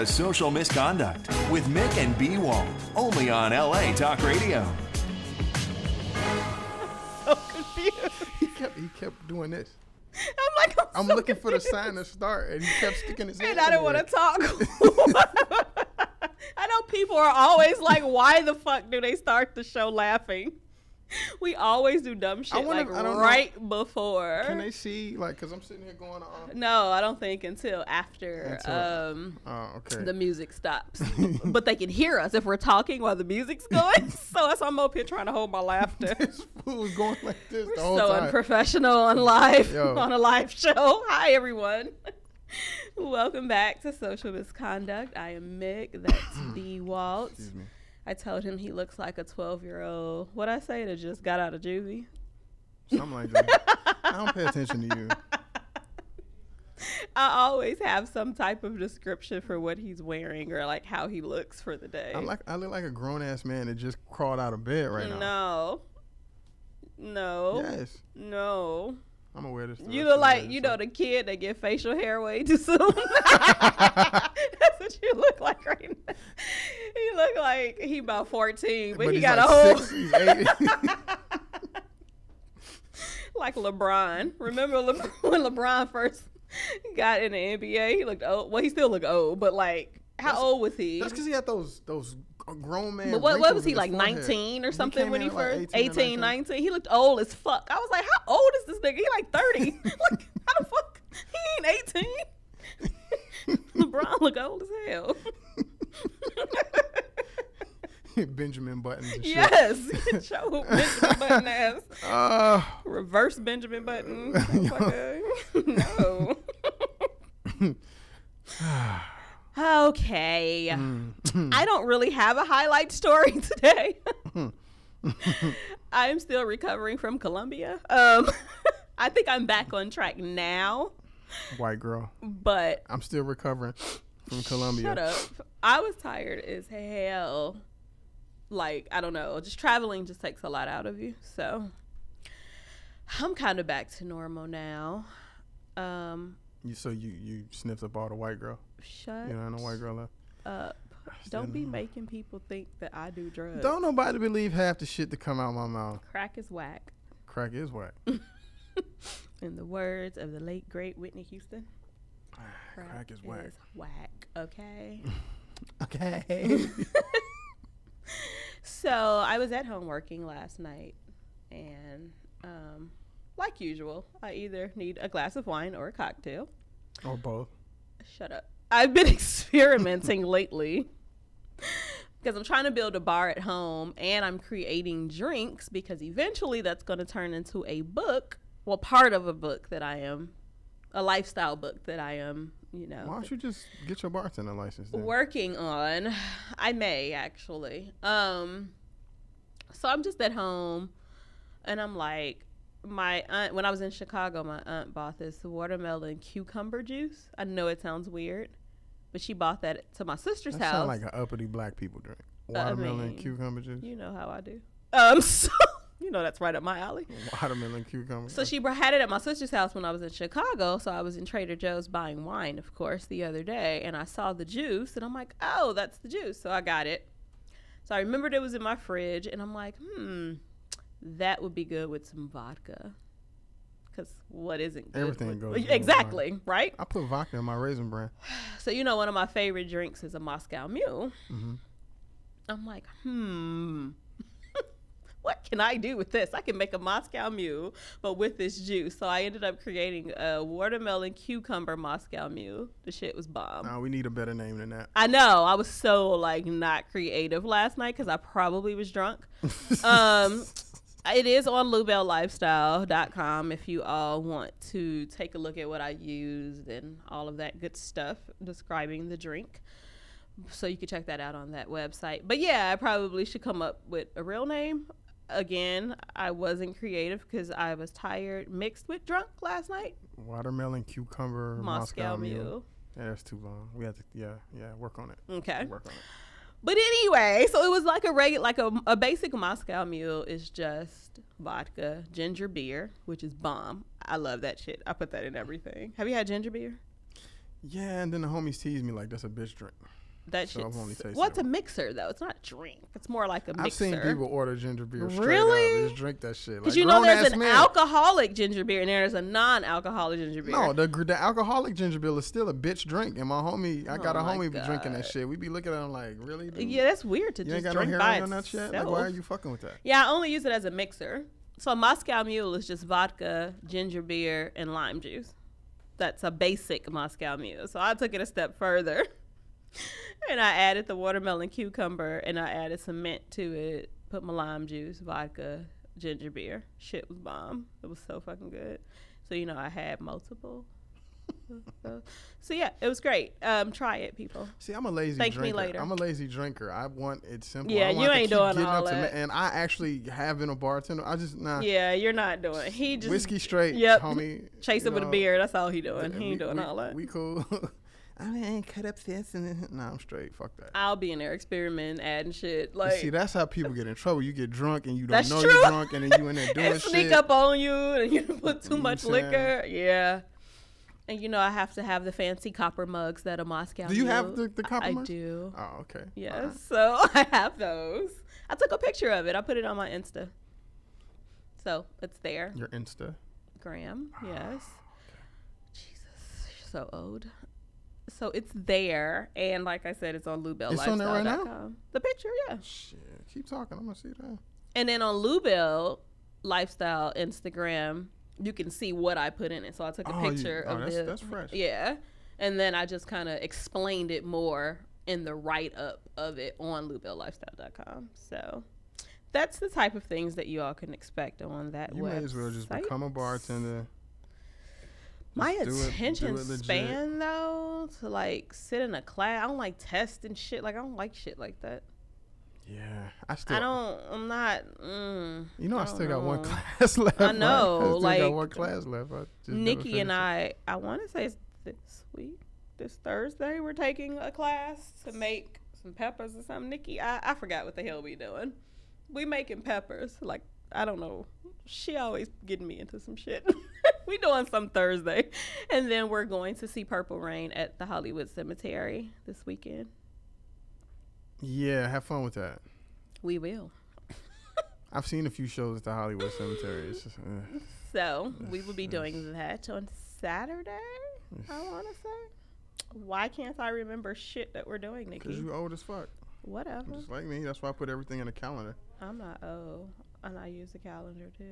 to Social Misconduct with Mik and B Walt, only on LA Talk Radio. so confused. He kept he kept doing this. I'm like, I'm, I'm so looking for the sign to start, and he kept sticking his head. And I don't want to talk. I know people are always like, why the fuck do they start the show laughing? We always do dumb shit wonder like don't know. right before. Can they see like? Cause I'm sitting here going on. No, I don't think until after Until- um, Oh, okay. the music stops. but they can hear us if we're talking while the music's going. so that's why I'm up here trying to hold my laughter. this fool was going like this We're the whole so time. unprofessional on live Yo. on a live show. Hi everyone. Welcome back to Social Misconduct. I am Mik. That's B Waltz. Excuse me. I told him he looks like a 12 year old. What I say that just got out of juvie. Something like that. I don't pay attention to you. I always have some type of description for what he's wearing or like how he looks for the day. I like I look like a grown ass man that just crawled out of bed right now. no. No. Yes. No. I'm aware this. You look like you know the kid that get facial hair way too soon. 14, but, but he got like old. Six, like LeBron. Remember when LeBron first got in the NBA? He looked old. Well, he still looked old, but like, how that's, old was he? That's because he had those those grown man. But what, what was he like, forehead. 19 or something he when he like first? 18, 18 19. He looked old as fuck. I was like, how old is this nigga? He like 30. like, how the fuck? He ain't 18. LeBron look old as hell. Benjamin Button. Yes your benjamin button ass Uh, reverse benjamin button no okay mm. I don't really have a highlight story today. I'm still recovering from Colombia. Um, I think I'm back on track now, white girl. but I'm still recovering from Colombia. shut up. I was tired as hell. Like, I don't know, just traveling just takes a lot out of you. So I'm kind of back to normal now. Um, You so you you sniffed up all the white girl. shut You know, no white girl left. up. Don't be making people think that I do drugs. Don't nobody believe half the shit that come out my mouth. Crack is whack. Crack is whack. In the words of the late great Whitney Houston, Crack is whack. whack. Okay. Okay. so I was at home working last night, and um, like usual, I either need a glass of wine or a cocktail. or both. Shut up. I've been experimenting lately because I'm trying to build a bar at home and I'm creating drinks because eventually that's going to turn into a book. Well, part of a book that I am, a lifestyle book that I am, you know, Why don't you just get your bartender license? Then? working on. I may actually. Um, so I'm just at home, and I'm like, my aunt. When I was in Chicago, my aunt bought this watermelon cucumber juice. I know it sounds weird, but she bought that to my sister's That house. sound like an uppity black people drink. I Watermelon mean, cucumber juice. you know how I do. Um, so you know that's right up my alley. Watermelon cucumber. So she had it at my sister's house when I was in Chicago. So I was in Trader Joe's buying wine, of course, the other day, and I saw the juice, and I'm like, oh, that's the juice. So I got it. So I remembered it was in my fridge, and I'm like, hmm, that would be good with some vodka. Because what isn't good? Everything with- goes exactly right. I put vodka in my raisin bran. So you know, one of my favorite drinks is a Moscow Mule. Mhm. I'm like, hmm. What can I do with this? I can make a Moscow Mule, but with this juice. So I ended up creating a watermelon cucumber Moscow Mule. The shit was bomb. Nah, we need a better name than that. I know. I was so like not creative last night because I probably was drunk. um, it is on LuBelleLifestyle.com if you all want to take a look at what I used and all of that good stuff describing the drink. So you can check that out on that website. But yeah, I probably should come up with a real name. Again, I wasn't creative because I was tired, mixed with drunk last night. Watermelon cucumber Moscow, Moscow, mule. Mule. Yeah, that's too long. We have to. Yeah, yeah. Work on it. Okay. Work on it. But anyway, so it was like a regular, like a, a basic Moscow Mule is just vodka, ginger beer, which is bomb. I love that shit. I put that in everything. Have you had ginger beer? Yeah, and then the homies tease me like that's a bitch drink. That So I've shit's only tasted what's it a mixer though? It's not a drink. It's more like a mixer. I've seen people order ginger beer straight Really? just drink that shit. Because Like, you know there's an alcoholic ginger beer and there's a non-alcoholic ginger beer. No, the the alcoholic ginger beer is still a bitch drink, and my homie, I got Oh a homie be drinking that shit. We be looking at him like, really? Dude? yeah, that's weird to you ain't just got no drink by on that shit. Like, why are you fucking with that? Yeah, I only use it as a mixer. So a Moscow Mule is just vodka, ginger beer, and lime juice. That's a basic Moscow Mule. So I took it a step further. and I added the watermelon cucumber and I added some mint to it. Put my lime juice, vodka, ginger beer. Shit was bomb. It was so fucking good. So you know I had multiple. so, so yeah, it was great. Um, try it, people. See, I'm a lazy Thank me drinker. later. I'm a lazy drinker. I want it simple. Yeah, I you ain't doing all that. ma- and I actually have been a bartender. I just nah. Yeah, you're not doing. it. He just whiskey straight, Yep. homie. chase it with a beer. That's all he doing. He ain't we- doing we- all that. We cool. I mean, cut up this and then- nah, I'm straight. Fuck that. I'll be in there experimenting, adding shit. You Like see, that's how people get in trouble. You get drunk and you don't know true. you're drunk, and then you in there doing and sneak shit. up on you, and you put too You much what I'm saying? liquor. Yeah. And you know I have to have the fancy copper mugs that a Moscow. Do you have the- the copper I mugs? do. Oh, okay. Yes. So I have those. I took a picture of it. I put it on my Insta. So it's there. Your Insta. Graham. Ah, yes. Jesus, you're so old. So it's there, and like I said, it's on It's on there right now? The picture, yeah. Shit. Keep talking. I'm gonna see that. And then on LuBelle Lifestyle Instagram, you can see what I put in it. So I took a Oh, picture oh, of that's- the that's fresh. Yeah. And then I just kind of explained it more in the write up of it on LuBelleLifestyle.com. So that's the type of things that you all can expect on that You may as well just become a bartender. My attention it span though to like sit in a class, I don't like test and shit. Like I don't like shit like that. Yeah, I still. I don't. I'm not. Mm, You know, I, don't still got one class left. I know, I still like, got one class left. I just Nikki and. I, I want to say it's this week, this Thursday, we're taking a class to make some peppers or something. Nikki, I, I forgot what the hell we doing. We making peppers. Like I don't know. She always getting me into some shit. we doing some Thursday, and then we're going to see Purple Rain at the Hollywood Cemetery this weekend. Yeah, have fun with that. We will. I've seen a few shows at the Hollywood Cemetery. Just, uh, So we will be doing that on Saturday. I want to say. Why can't I remember shit that we're doing, Nikki? Cause Nikki? you old as fuck, Whatever. just like me. That's why I put everything in the calendar. I'm not old, and I use the calendar too.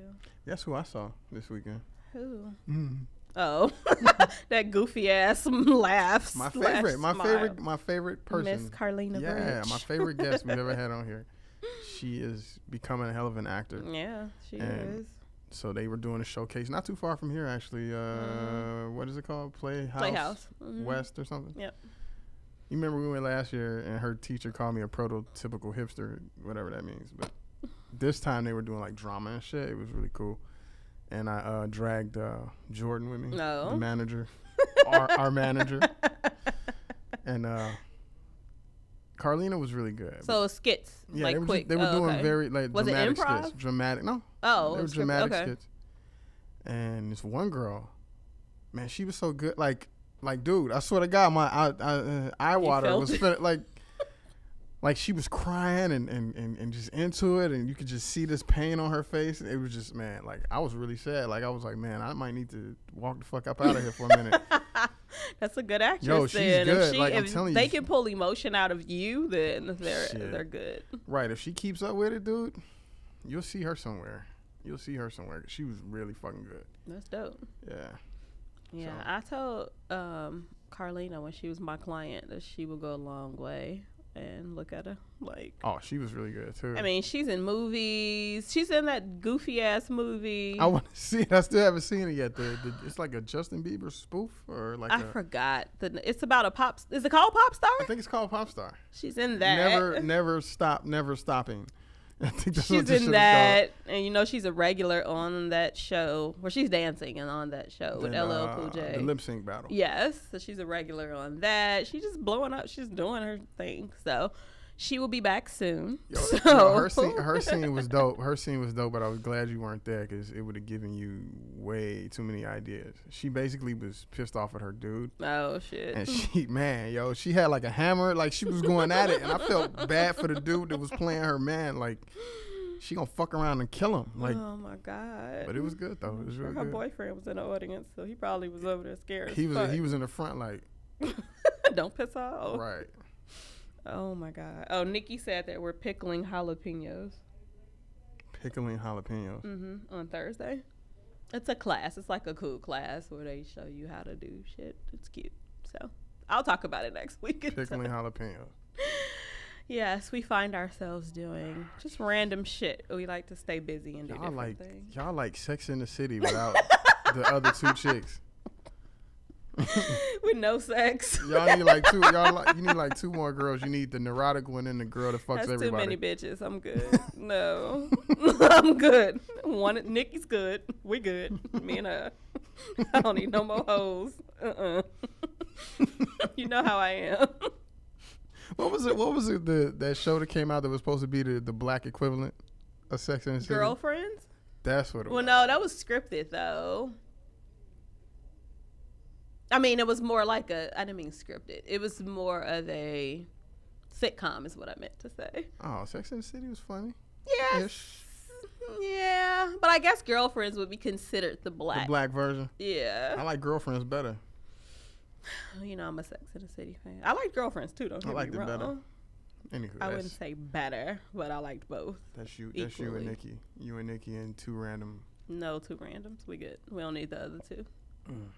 Guess who I saw this weekend? Who? Mm. Oh, that goofy ass laughs. My favorite, my smile. favorite, my favorite person. Miss Carlina yeah, Bridge. my favorite guest we've ever had on here. She is becoming a hell of an actor. Yeah, she And is. So they were doing a showcase not too far from here, actually. Uh, what is it called? Playhouse, Mm-hmm. Playhouse. Mhm. West or something. Yep. You remember we went last year, and her teacher called me a prototypical hipster, whatever that means. But this time they were doing like drama and shit. It was really cool. And I uh, dragged uh, Jordan with me, No. the manager, our, our manager, and uh, Carlina was really good. So skits, yeah, like they were, quick. just, they were oh, doing okay. very like Was dramatic skits, dramatic. No, Oh, they were dramatic okay. skits. And this one girl, man, she was so good. Like, like, dude, I swear to God, my eye, I, uh, eye water was fin- like, like she was crying and, and, and, and just into it, and you could just see this pain on her face. It was just, man, like I was really sad. Like I was like, man, I might need to walk the fuck up out of here for a minute. That's a good actress. Yo, she's then. good. If, she, Like, if they can pull emotion out of you, then they're Shit. they're good. right? If she keeps up with it, dude, you'll see her somewhere. You'll see her somewhere. She was really fucking good. That's dope. Yeah. Yeah, So- I told um, Carlina when she was my client that she would go a long way and look at her like. Oh, she was really good too. I mean, she's in movies. She's in that goofy ass movie. I want to see it. I still haven't seen it yet. The, the it's like a Justin Bieber spoof or like I a- forgot. The, it's about a pop. Is it called Pop Star? I think it's called pop star She's in that. Never, never stop, never stopping. I think that's she's in that, and you know she's a regular on that show where she's dancing and on that show with LL uh, Cool J. The lip sync battle. Yes, so she's a regular on that. She's just blowing up. She's doing her thing. So, She will be back soon. Yo, so yo, her scene, her scene was dope. Her scene was dope, but I was glad you weren't there because it would have given you way too many ideas. She basically was pissed off at her dude, oh shit. and she, man, yo, she had like a hammer, like she was going at it, and I felt bad for the dude that was playing her man, like she gonna fuck around and kill him, like. oh my god. But it was good though. It was real her good. boyfriend was in the audience, so he probably was over there scared. He was he was in the front, like Don't piss off. right. Oh my god. Oh, Nikki said that we're pickling jalapenos. Pickling jalapenos. Mm-hmm. On Thursday. It's a class. It's like a cool class where they show you how to do shit. It's cute. So I'll talk about it next week. Pickling jalapenos. yes, we find ourselves doing just random shit. We like to stay busy and do Y'all different like things. y'all like Sex in the City without the other two chicks. With no sex. Y'all need like two. Y'all like you need like two more girls. You need the neurotic one and the girl that fucks That's everybody. too many bitches. I'm good. no, I'm good. One, Nikki's good. We good. Me and her. I don't need no more hoes. Uh-uh. you know how I am. What was it? What was it? The that show that came out that was supposed to be the, the black equivalent of Sex and the City. Girlfriends? That's what it Well, was. Well, no, that was scripted though. I mean, it was more like a. I didn't mean scripted. It was more of a sitcom, is what I meant to say. Oh, Sex in the City was funny. Yes. Ish. Yeah, but I guess girlfriends would be considered the black. The black version. Yeah. I like girlfriends better. You know, I'm a Sex in the City fan. I like girlfriends too. Don't I get liked me it better. Anywho, I wouldn't say better, but I liked both. that's you. That's you and. Nikki. You and Nikki and two random. No two randoms. We good. We don't need the other two. Mm-mm.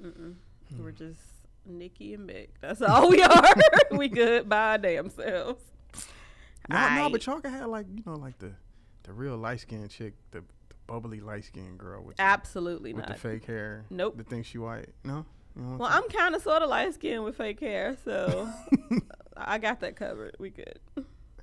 Hmm. We're just Nikki and Mik. That's all we are. we good by damn selves. No, no, Aight. but y'all can have like you know like the the real light skinned chick, the, the bubbly light skinned girl with the, Absolutely with the fake hair. Nope. The thing she white. No. Well, I'm kind of sort of light skinned with fake hair, so? I got that covered. We good.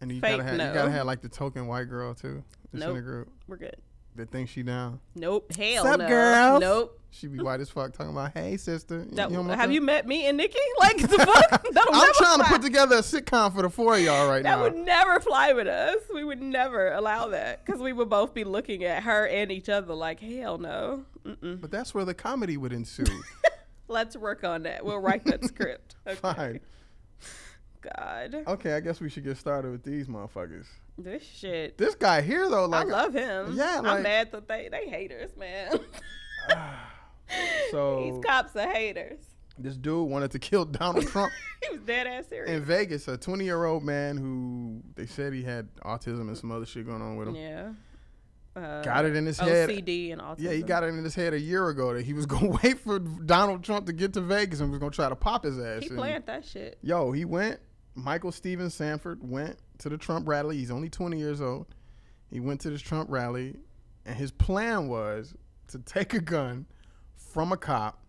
and you fake gotta have no. you gotta have like the token white girl too. That's in the Nope. group. We're good. That thinks she down. Nope. Hell Sup, no. girls? Nope. She be white as fuck talking about, hey sister. That, you don't have you met me and Nikki? Like the fuck? I'm never trying to put together a sitcom for the four of y'all right That now. That would never fly with us. We would never allow that because we would both be looking at her and each other like, hell no. Mm-mm. But that's where the comedy would ensue. Let's work on that. We'll write that script. Okay. Fine. God, Okay, I guess we should get started with these motherfuckers. This shit. This guy here though, like I love him. Yeah, like- I'm mad that they they haters, man. so These cops are haters. this dude wanted to kill Donald Trump He was dead ass serious. in Vegas. A 20 year old man who they said he had autism and some other shit going on with him. yeah. Uh, Got it in his head. OCD and autism. Yeah, he got it in his head a year ago that he was gonna wait for Donald Trump to get to Vegas and was gonna try to pop his ass. He planned that shit. Yo, he went. Michael Steven Sandford went to the Trump rally. He's only 20 years old. He went to this Trump rally, and his plan was to take a gun from a cop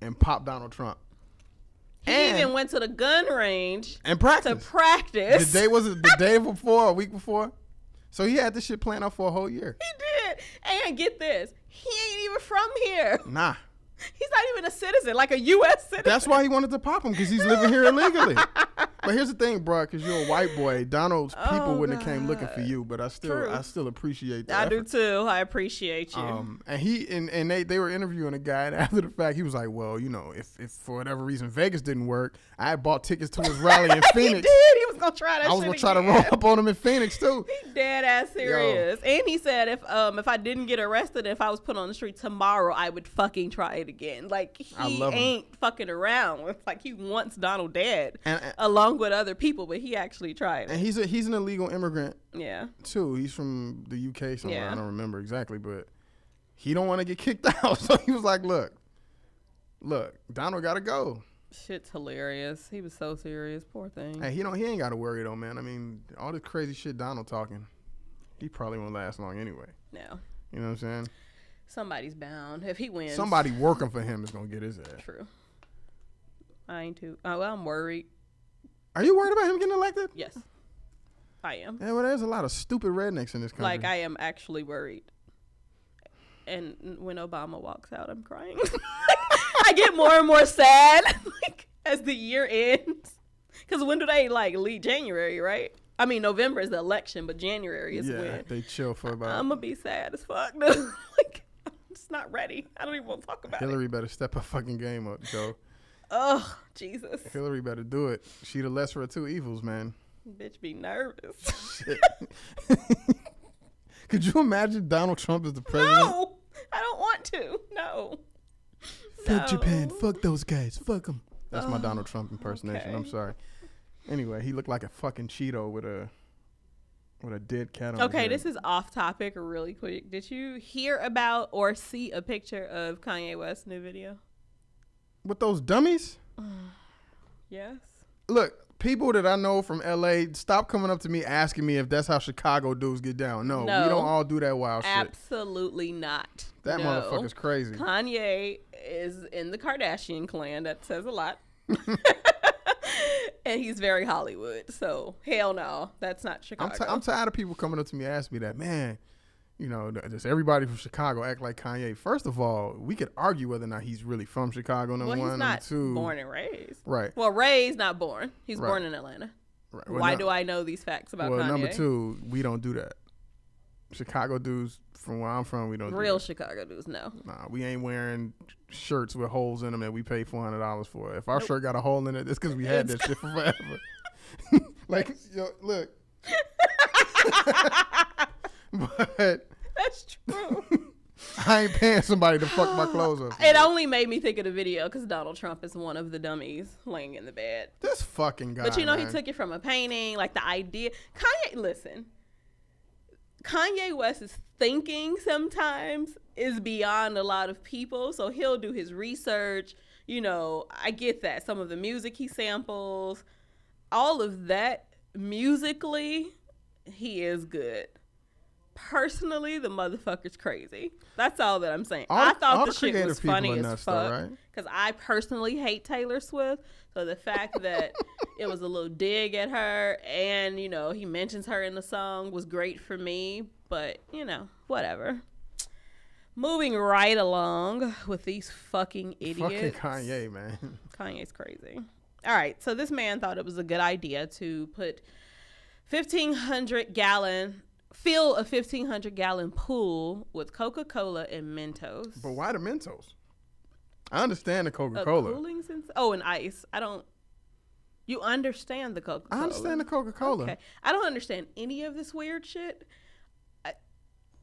and pop Donald Trump He And- even went to the gun range and practice. to practice. the day was it the day before, a week before. So he had this shit planned out for a whole year. He did. And get this, he ain't even from here. Nah, He's not even a citizen, like a U.S. citizen. that's why he wanted to pop him because he's living here illegally. But here's the thing, bro, because you're a white boy. Donald's people Oh, wouldn't have came looking for you, but I still, True. I still appreciate that. I do too. I appreciate you. Um, and he and, and they they were interviewing a guy, and after the fact, he was like, "Well, you know, if if for whatever reason Vegas didn't work, I had bought tickets to his rally in Phoenix. he did. He was gonna try that. I was gonna try to again. roll up on him in Phoenix too." He dead ass serious. And he said if um if I didn't get arrested, if I was put on the street tomorrow, I would fucking try it again. Like he love him. ain't fucking around. Like he wants Donald dead, And- and- along with other people, but he actually tried And it. he's a he's an illegal immigrant Yeah. too. He's from the UK somewhere. Yeah. I don't remember exactly, but he don't want to get kicked out. So he was like, "Look, look, Donald got to go. Shit's hilarious. He was so serious. Poor thing. Hey, he don't he ain't got to worry though, man. I mean, all this crazy shit Donald talking, he probably won't last long anyway. No. You know what I'm saying? Somebody's bound. If he wins. Somebody working for him is gonna get his ass. True. I ain't too. Oh, well, I'm worried. Are you worried about him getting elected? Yes. I am. Yeah, well, there's a lot of stupid rednecks in this country. Like I am actually worried. And when Obama walks out, I'm crying. I get more and more sad like as the year ends. Because when do they like leave January, right? I mean, November is the election, but January is yeah, when. they chill for about. I'm gonna be sad as fuck. like, not ready. I don't even want to talk about it. Hillary better step her fucking game up, Joe. Oh, Jesus. Hillary better do it. She the lesser of two evils, man. Bitch be nervous. Shit. Could you imagine Donald Trump as the president? no, I don't want to. No. Fuck Japan. Fuck those guys. Fuck them. That's my Donald Trump impersonation. I'm sorry. Anyway, he looked like a fucking Cheeto with a with a dead cat on. Okay, this is off topic really quick. Did you hear about or see a picture of Kanye West's new video? with those dummies. Yes. Look, people that I know from LA, stop coming up to me asking me if that's how Chicago dudes get down. No, No. we don't all do that wild shit. Absolutely not. That No. motherfucker's crazy. Kanye is in the Kardashian clan. That says a lot. and he's very Hollywood. So hell no, that's not I'm, Chicago. ti- I'm tired of people coming up to me asking me that, man. You know, does everybody from Chicago act like Kanye. First of all, we could argue whether or not he's really from Chicago. Number well, one, he's number not two, born and raised. right? Well, raised, not born. He's Right. born in Atlanta. right. Well, Why no- do I know these facts about Well, Kanye? number two, we don't do that. Chicago dudes, from where I'm from, we don't. Real Do Chicago dudes, no. Nah, we ain't wearing shirts with holes in them that we pay four hundred dollars for. If our shirt got a hole in it, it's because we had that shit forever. like, yo, look. but That's true. I ain't paying somebody to fuck my clothes up. it only made me think of the video because Donald Trump is one of the dummies laying in the bed. This fucking guy. But you know, man. he took it from a painting, like the idea. Kanye, listen, Kanye West's thinking sometimes is beyond a lot of people. So he'll do his research. You know, I get that. Some of the music he samples, all of that musically, he is good. Personally, the motherfucker's crazy. That's all that I'm saying. All- I thought the the shit was funny as fuck right? because I personally hate Taylor Swift. So the fact that it was a little dig at her and, you know, he mentions her in the song was great for me. But, you know, whatever. Moving right along with these fucking idiots. Fucking Kanye, man. Kanye's crazy. All right, so this man thought it was a good idea to put 1500 gallon fill a 1500 gallon pool with Coca-Cola and Mentos. But why the Mentos? I understand the Coca Cola. cooling Oh, and ice. I don't. You understand the Coca Cola. I understand the Coca Cola. Okay. I don't understand any of this weird shit. I,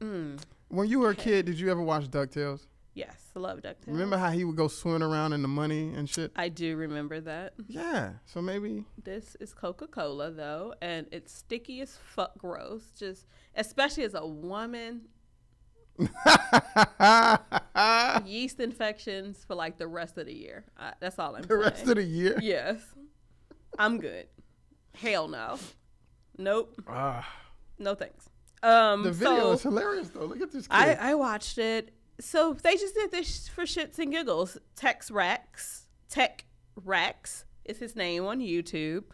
mm, When you were a kid, did you ever watch DuckTales? yes, love DuckTales. Remember how he would go swimming around in the money and shit? I do remember that. Yeah. So maybe. This is Coca Cola though, and it's sticky as fuck gross. Just especially as a woman, yeast infections for like the rest of the year. I, that's all I'm the saying. rest of the year. Yes. I'm good. Hell no. Nope. Ah, No thanks. Um the video so is hilarious though. Look at this kid. I, I watched it. So they just did this for shits and giggles. TechRax. Tech Rex is his name on YouTube.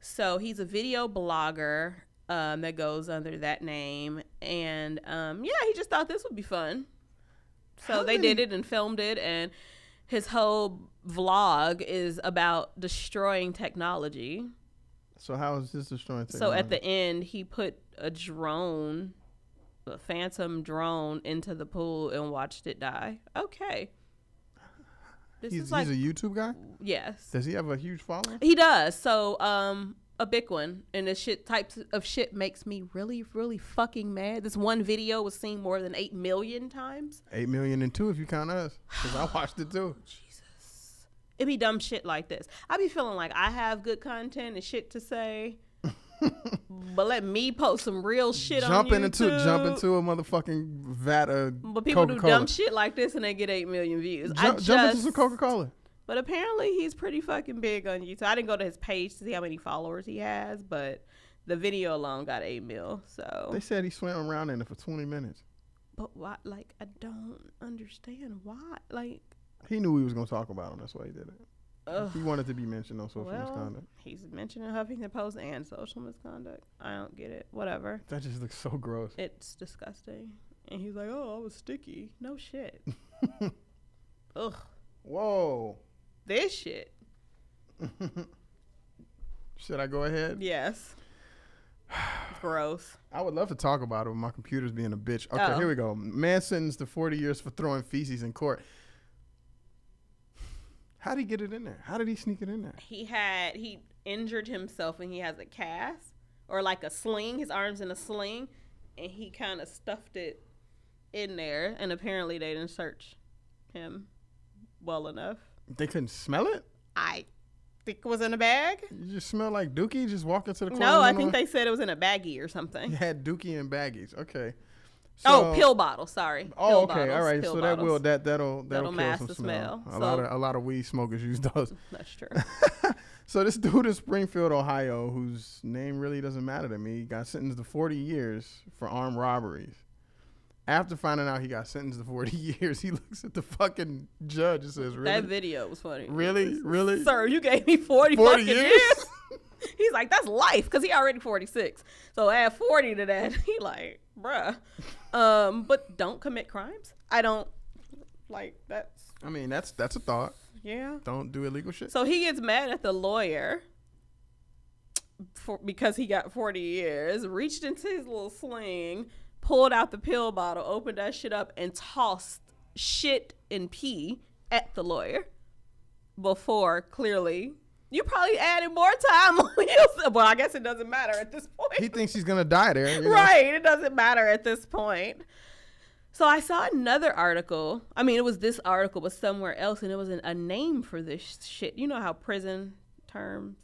So he's a video blogger um, that goes under that name. And um, yeah, he just thought this would be fun. So How they did it and filmed it. And his whole vlog is about destroying technology. so how is this destroying? technology? So at the end, he put a drone, phantom drone, into the pool and watched it die. Okay. This he's, is like he's a YouTube guy. yes, Does he have a huge following? he does. So um, a big one, and this shit types of shit makes me really, really fucking mad. This one video was seen more than eight million times. Eight million and two if you count us, because I watched it too. Jesus. It'd be dumb shit like this. I'd be feeling like I have good content and shit to say. But let me post some real shit on Jumping YouTube. into jump into a motherfucking vat of But people do dumb shit like this and they get eight million views. I Jump, just, jump into some Coca Cola. but apparently he's pretty fucking big on YouTube. I didn't go to his page to see how many followers he has, but the video alone got eight mil. So, They said he swam around in it for twenty minutes. but why? Like, I don't understand why. Like, He knew we was gonna talk about him. That's why he did it. Ugh. He wanted to be mentioned on social Well, misconduct. he's mentioning Huffington Post and social misconduct. I don't get it. Whatever. That just looks so gross. It's disgusting. And he's like, "Oh, I was sticky." No shit. Ugh. Whoa. This shit. Should I go ahead? Yes. Gross. I would love to talk about it, but my computer's being a bitch. Okay, Oh. here we go. Man sentenced to 40 years for throwing feces in court. How did he get it in there? How did he sneak it in there? He had he injured himself and he has a cast or like a sling, his arms in a sling, and he kind of stuffed it in there. And apparently they didn't search him well enough. They couldn't smell it? I think it was in a bag. You just smell like Dookie just walking to the corner. No, I think they said it was in a baggie or something. He had Dookie and baggies. Okay. Oh, pill bottle. Sorry. Oh, Pill okay, bottles, all right. So that will that that'll that'll, That'll kill mask some the smell. smell. A lot of a lot of weed smokers use those. That's true. So this dude in Springfield, Ohio, whose name really doesn't matter to me, got sentenced to 40 years for armed robberies. After finding out he got sentenced to 40 years, he looks at the fucking judge and says, "Really, That video was funny. really, really, Sir, you gave me 40, 40 fucking years?" years. He's like, that's life, because he already 46. So add 40 to that. He like, bruh. Um, but don't commit crimes. I don't, like, that's, I mean, that's that's a thought. yeah. Don't do illegal shit. So he gets mad at the lawyer for because he got 40 years, reached into his little sling, pulled out the pill bottle, opened that shit up, and tossed shit and pee at the lawyer before clearly. You probably added more time on. Well, I guess it doesn't matter at this point. he thinks he's gonna die there. you know? Right. It doesn't matter at this point. So I saw another article. I mean, it was this article, but somewhere else, and it was an, a name for this shit. You know how prison terms.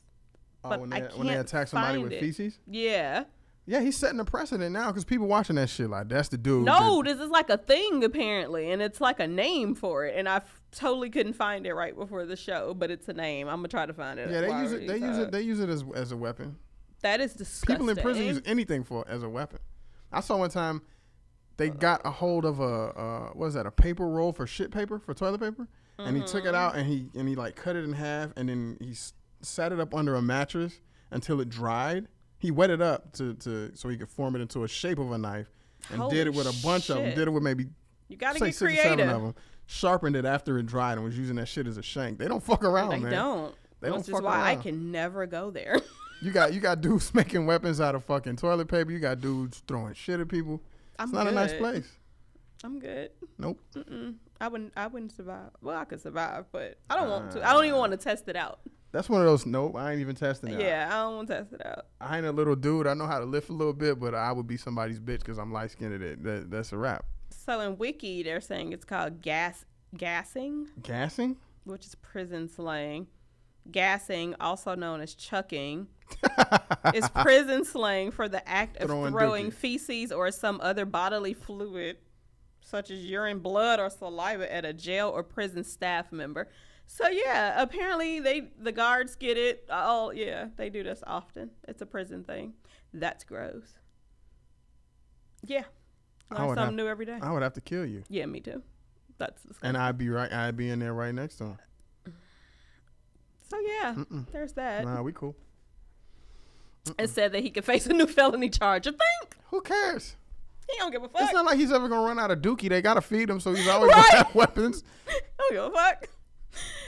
Oh, But when I they, when they attack somebody with it. feces. Yeah. Yeah, he's setting a precedent now because people watching that shit like that's the dude. No, that- this is like a thing apparently, and it's like a name for it. And I totally couldn't find it right before the show, but it's a name. I'm gonna try to find it. yeah, they use it. They use it. They use it as as a weapon. that is disgusting. People in prison use anything for as a weapon. I saw one time they got a hold of a uh, what is that a paper roll for shit paper for toilet paper, and he took Mm-hmm. it out and he and he like cut it in half and then he s- sat it up under a mattress until it dried. He wet it up to, to so he could form it into a shape of a knife, and did it with a bunch of them. Did it with maybe You gotta say get six or seven of them. Sharpened it after it dried and was using that shit as a shank. They don't fuck around, They man. don't. They don't Which is fuck why I can never go there. You got you got dudes making weapons out of fucking toilet paper. You got dudes throwing shit at people. I'm it's not a nice place. I'm good. Nope. Mm-mm. I wouldn't. I wouldn't survive. Well, I could survive, but I don't want to. I don't even ah. want to test it out. That's one of those. Nope. I ain't even testing it. out. Yeah, I don't want to test it out. I ain't a little dude. I know how to lift a little bit, but I would be somebody's bitch because I'm light skinned. That that's a wrap. So in Wiki, they're saying it's called gas gassing, Gassing. which is prison slang. Gassing, also known as chucking, is prison slang for the act of Throwing throwing, feces or some other bodily fluid, such as urine, blood, or saliva, at a jail or prison staff member. So yeah, apparently they the guards get it. Oh yeah, they do this often. It's a prison thing. That's gross. Yeah, learn something have- new every day. I would have to kill you, Yeah, me too. That's disgusting. and I'd be right. I'd be in there right next to him. so yeah, there's that. Nah, we cool. It said that he could face a new felony charge. You think Who cares? he don't give a fuck? It's not like he's ever gonna run out of dookie. They gotta feed him, so he's always Right. gonna have weapons. don't give a fuck.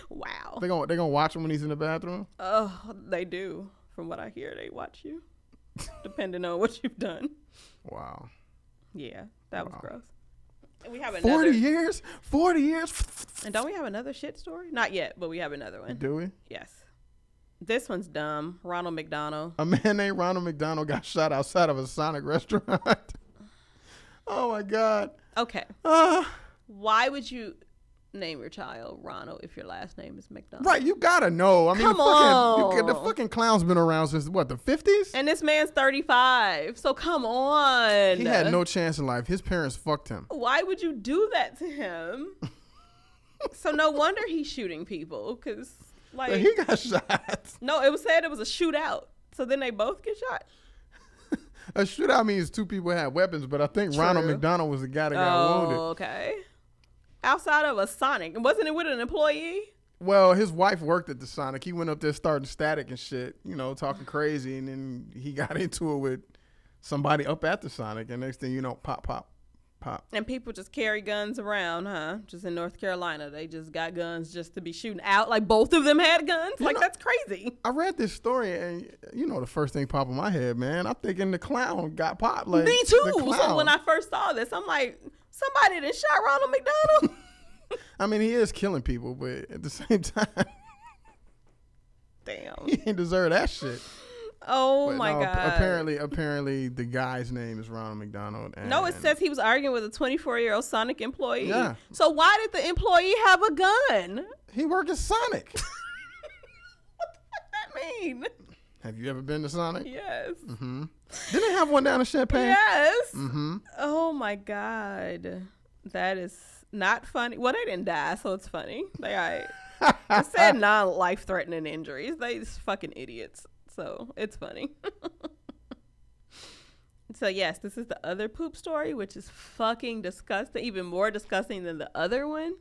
Wow. They gonna they gonna watch him when he's in the bathroom. Oh, they do. From what I hear, they watch you, depending on what you've done. Wow. Yeah, that was Wow. gross. And we have another. Forty years. Forty years. And don't we have another shit story? Not yet, but we have another one. Do we? Yes. This one's dumb. Ronald McDonald. A man named Ronald McDonald got shot outside of a Sonic restaurant. oh my God. Okay. Ah, Why would you name your child Ronald if your last name is McDonald? right, you gotta know. I mean, Come the, fucking, on. the fucking clown's been around since what the fifties. And this man's 35. So come on. He had no chance in life. His parents fucked him. Why would you do that to him? so no wonder he's shooting people cuz like But he got shot. no, it was said it was a shootout. So then they both get shot. A shootout means two people had weapons, but I think Ronald McDonald was the guy that got Oh, wounded. okay. Outside of a Sonic. Wasn't it with an employee? Well, his wife worked at the Sonic. He went up there starting static and shit, you know, talking crazy, and then he got into it with somebody up at the Sonic, and next thing you know, pop, pop, Pop. And people just carry guns around, huh? Just in North Carolina, they just got guns just to be shooting out. Like both of them had guns. You like know- that's crazy. I read this story, and you know the first thing pop in my head, man. I'm thinking the clown got popped. Like Me the too. So when I first saw this, I'm like, somebody that shot Ronald McDonald. I mean, he is killing people, but at the same time, Damn. he ain't deserve that shit. Oh But my no, god. Apparently, apparently, the guy's name is Ronald McDonald. And No, it says he was arguing with a 24 year old Sonic employee. Yeah. So why did the employee have a gun? he worked at Sonic. What the heck that mean? Have you ever been to Sonic? Yes. Mm-hmm. Didn't they have one down in Champaign? Yes. Mm-hmm. Oh my god. That is not funny. Well, they didn't die, so it's funny. They I I said non life threatening injuries. They just fucking idiots. So it's funny. so yes, this is the other poop story, which is fucking disgusting, even more disgusting than the other one.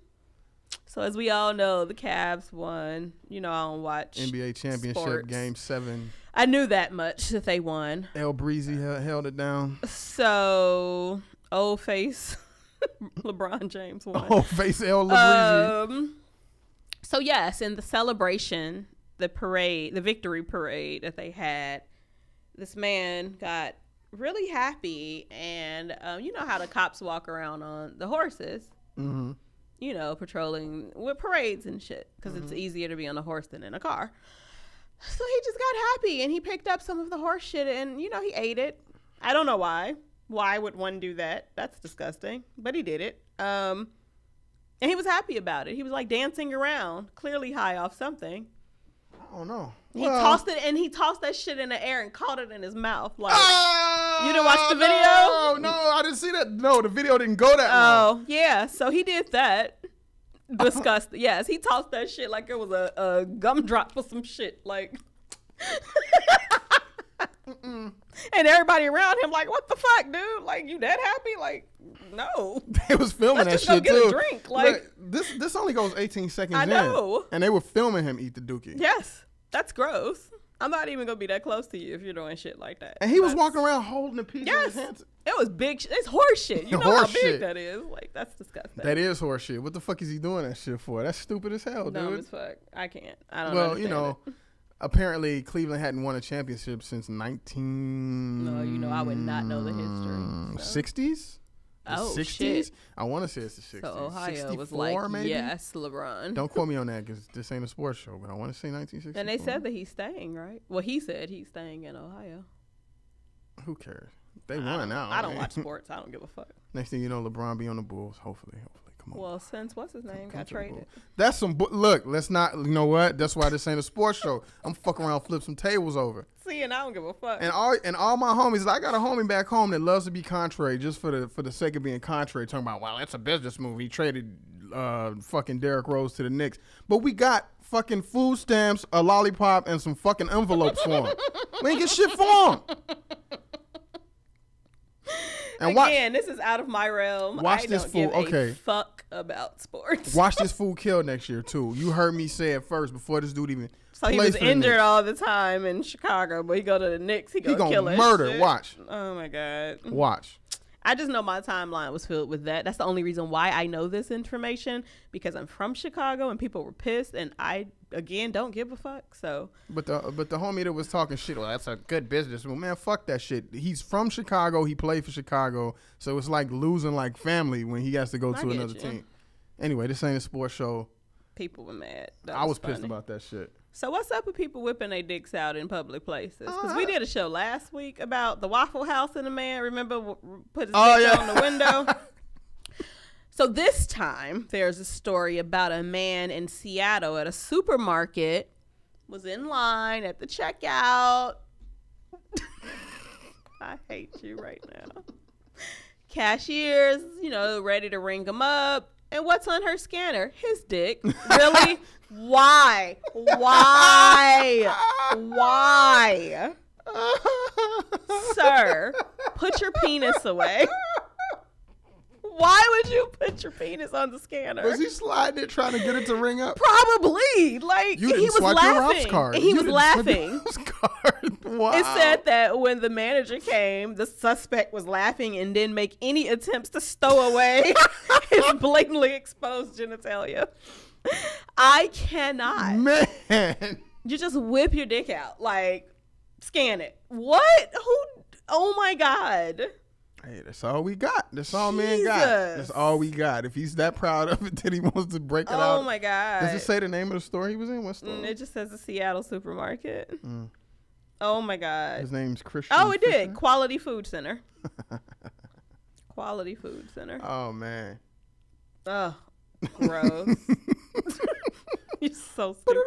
So as we all know, the Cavs won. You know, I don't watch. NBA championship Sports. game seven. I knew that much that they won. El Breezy held, it down. So old face LeBron James won. Old face El Breezy. Um, so yes, in the celebration, the parade, the victory parade that they had, this man got really happy, and um, you know how the cops walk around on the horses, mm-hmm. You know, patrolling with parades and shit, because it's easier to be on a horse than in a car. So he just got happy, and he picked up some of the horse shit, and you know, he ate it. I don't know why. Why would one do that? That's disgusting. But he did it. Um, and he was happy about it. He was like dancing around, clearly high off something. Oh, Don't know. He tossed it and he tossed that shit in the air and caught it in his mouth. Like, Oh, You didn't watch the video? No, no, I didn't see that. No, the video didn't go that oh, long. oh yeah. So he did that. Disgusting. yes, he tossed that shit like it was a, a gumdrop or some shit. Like, and everybody around him like, what the fuck, dude? Like, you that happy? Like, no. They was filming Let's that just go shit get a drink, like- Look, this this only goes 18 seconds I in, know. and they were filming him eat the dookie. Yes, that's gross. I'm not even gonna be that close to you if you're doing shit like that. And he was walking around holding the piece in Yes, his hands. it was big. Sh- it's horse shit. You know how big shit. that is. Like that's disgusting. That is horse shit. What the fuck is he doing that shit for? That's stupid as hell, dumb dude. as fuck. I can't. I don't. Well, you know, it. apparently Cleveland hadn't won a championship since 19. No, you know, I would not know the history, so. 60s? The Oh, 60s? shit. I want to say it's the 60s. So Ohio 64 was like, maybe? yes, LeBron. Don't quote me on that because this ain't a sports show, but I want to say 1960. and they said that he's staying, right? Well, he said he's staying in Ohio. Who cares? They won now. I don't watch sports. I don't give a fuck. Next thing you know, LeBron be on the Bulls. Hopefully, hopefully. Come on. Well, since what's his name got traded. That's some. Bu- Look, let's not. You know what? That's why this ain't a sports show. I'm fuck around, flip some tables over. See, and I don't give a fuck. And all and all my homies, I got a homie back home that loves to be contrary, just for the for the sake of being contrary, talking about, wow, it's a business move. He traded uh fucking Derrick Rose to the Knicks, but we got fucking food stamps, a lollipop, and some fucking envelopes for him. we ain't get shit for him. And watch, Again, this is out of my realm. Watch I this don't fool. give Okay. a fuck about sports. watch this fool kill next year too. You heard me say it first before this dude even. So he was for the injured all the time in Chicago, but he go to the Knicks. He, He gonna kill gonna murder. Watch, Oh my god. watch. I just know my timeline was filled with that. That's the only reason why I know this information because I'm from Chicago and people were pissed, and I again don't give a fuck. So But the but the homie that was talking shit, well, that's a good business. Well, man, fuck that shit. He's from Chicago. He played for Chicago, so it's like losing like family when he has to go I to another you. team. Anyway, this ain't a sports show. people were mad. That I was pissed about that shit. So what's up with people whipping their dicks out in public places? Because we Uh, did a show last week about the Waffle House and the man. Remember, put his Oh, dick yeah. on the window. so this time, there's a story about a man in Seattle at a supermarket was in line at the checkout. I hate you right now. Cashiers, you know, ready to ring him up. And what's on her scanner? His dick. Really? Why? Why? Why? Sir, put your penis away. Why would you put your penis on the scanner? Was he sliding it trying to get it to ring up? Probably. Like You he didn't was swipe your laughing. Ralph's card. He You was your laughing. Card. Wow. It said that when the manager came, the suspect was laughing and didn't make any attempts to stow away his blatantly exposed genitalia. I cannot. Man. You just whip your dick out, like scan it. What? Who? Oh my god! Hey, that's all we got. That's all man got. That's all we got. If he's that proud of it, then he wants to break it Oh out. my god! Does it say the name of the store he was in? What store? Mm, It just says the Seattle supermarket. Oh my god! His name's Christian. Oh, it Fisher? did. Quality Food Center. Quality Food Center. Oh man. Oh, gross. You're so stupid.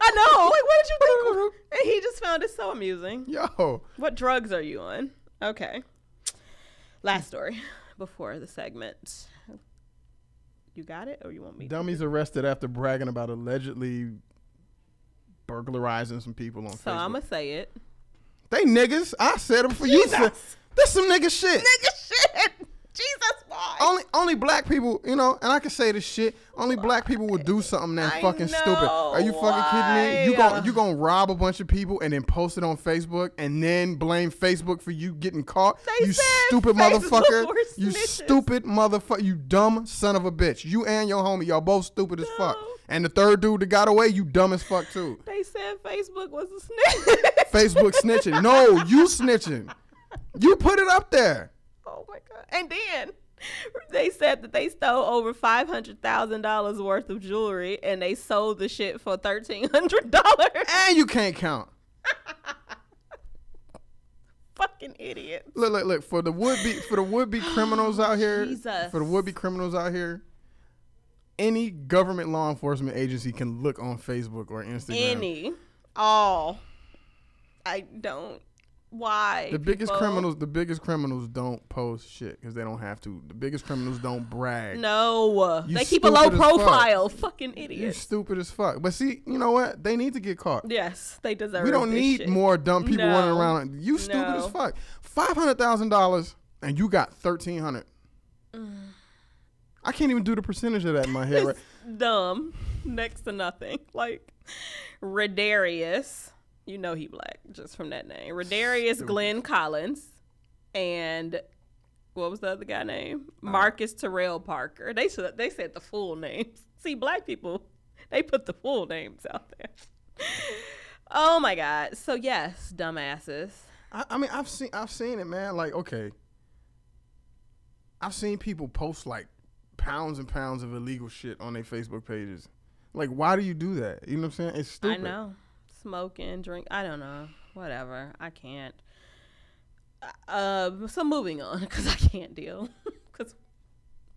I know. Like, what did you think? And he just found it so amusing. Yo. What drugs are you on? Okay. Last story before the segment. You got it, or you want me? to? Dummies arrested after bragging about allegedly burglarizing some people on So Facebook. I'm gonna say it. they niggas. I said them for you. Jesus. Said, that's some nigga shit. Nigga, shit. Jesus, why? Only only black people, you know, and I can say this shit. Only black people would do something that I fucking stupid. Are you know, fucking kidding me? You why? gon' you gonna rob a bunch of people and then post it on Facebook and then blame Facebook for you getting caught? They you stupid motherfucker. You stupid motherfucker. You dumb son of a bitch. You and your homie, y'all both stupid as fuck. And the third dude that got away, you dumb as fuck too. They said Facebook was a snitch. Facebook snitching. No, you snitching. You put it up there. Oh my god! And then they said that they stole over five hundred thousand dollars worth of jewelry, and they sold the shit for thirteen hundred dollars. And you can't count. Fucking idiot! Look, look, look. For the would be for the would be criminals out here, Jesus. for the would be criminals out here, any government law enforcement agency can look on Facebook or Instagram. Any, all. I don't. Why? the biggest people? criminals, the biggest criminals don't post shit because they don't have to. The biggest criminals don't brag. No, You they keep a low as fuck. profile. Fucking You idiots. stupid as fuck. But see, you know what? They need to get caught. Yes, they deserve. We don't need shit. more dumb people No. running around. You stupid No. as fuck. Five hundred thousand dollars and you got thirteen hundred. I can't even do the percentage of that in my head. Right? Dumb, next to nothing. Like Redarius, you know he black just from that name. Redarius Glenn Collins, and what was the other guy name? Uh, Marcus Terrell Parker. They said they said the full names. See, black people, they put the full names out there. Oh my god! So yes, dumbasses. I, I mean, I've seen, I've seen it, man. Like, okay, I've seen people post like pounds and pounds of illegal shit on their Facebook pages. Like, why do you do that? You know what I'm saying? It's stupid. I know. Smoking, drink. I don't know. Whatever. I can't. Uh, so moving on because I can't deal. Because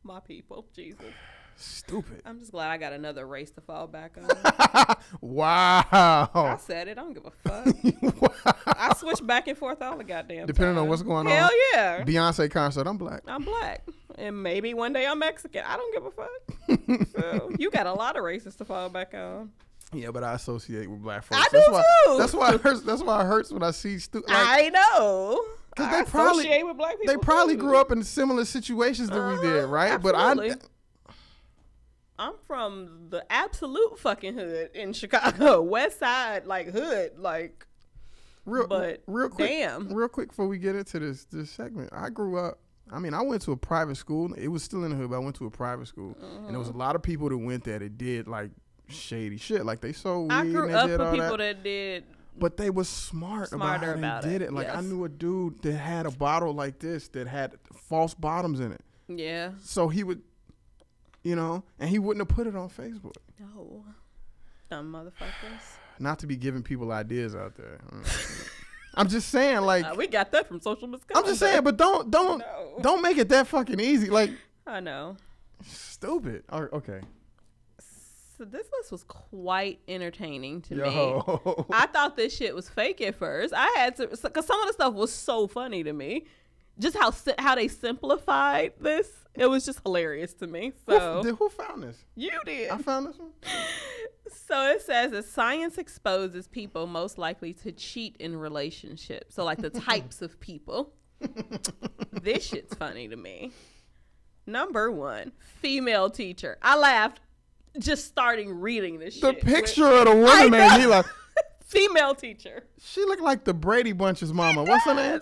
my people, Jesus. Stupid. I'm just glad I got another race to fall back on. Wow. I said it. I don't give a fuck. I switch back and forth all the goddamn Depending on what's going Hell on. Hell yeah. Beyonce concert. I'm black. I'm black. And maybe one day I'm Mexican. I don't give a fuck. so, you got a lot of races to fall back on. Yeah, but I associate with black folks. I that's do why, too. That's why it hurts. That's why it hurts when I see stu- like, I know. 'Cause I they probably- with black people. they probably too. grew up in similar situations that we did, Uh-huh, right? But I. I'm from the absolute fucking hood in Chicago, West Side, like hood, like real, But real quick, damn. real quick before we get into this this segment, I grew up. I mean, I went to a private school. It was still in the hood, but I went to a private school, and there was Uh-huh. a lot of people that went there that did like shady shit. Like they sold I grew up with people that. that did. But they was smart Smarter about, how they it, did it. Like I knew a dude that had a bottle like this that had false bottoms in it. Yeah. So he would, you know, and he wouldn't have put it on Facebook. No. Dumb motherfuckers. Not to be giving people ideas out there. I'm just saying, like, Uh, we got that from social misconduct. I'm just saying, but don't don't No. don't make it that fucking easy. Like, I know. stupid. Or, okay. This list was quite entertaining to me. I thought this shit was fake at first. I had to, because some of the stuff was so funny to me. Just how how they simplified this, it was just hilarious to me. So did- who found this? you did. I found this one. So it says that science exposes people most likely to cheat in relationships. So like the types of people. this shit's funny to me. Number one, female teacher. I laughed just starting reading this The shit. picture of the woman made me like, female teacher. she looked like the Brady Bunch's mama. What's her name?